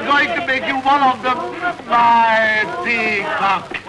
are going to make you one of them, my peacock.